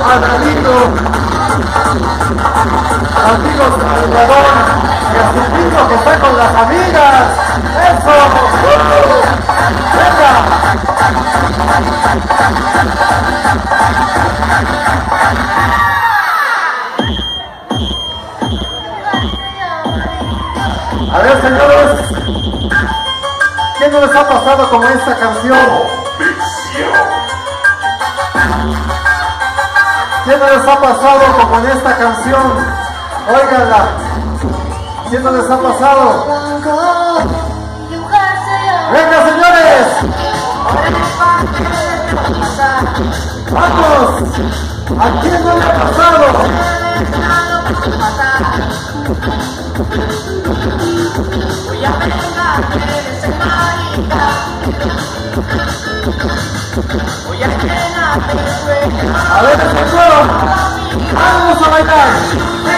A Danilo, a su hijo que está con las amigas. ¡Eso! ¡Venga! A ver, señores, ¿qué no les ha pasado con esta canción? ¿Qué no les ha pasado como en esta canción? Óiganla. ¿Qué no les ha pasado? ¡Venga, señores! ¡Vamos! ¿A quién no le ha pasado? A ver, señor. Vamos a bailar.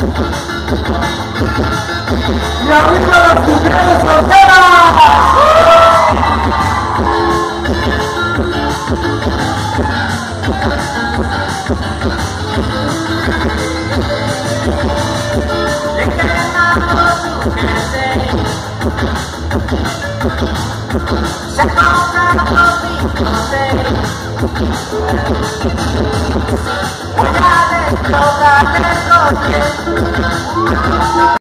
Y arriba las mujeres solteras. Oh God, let's go.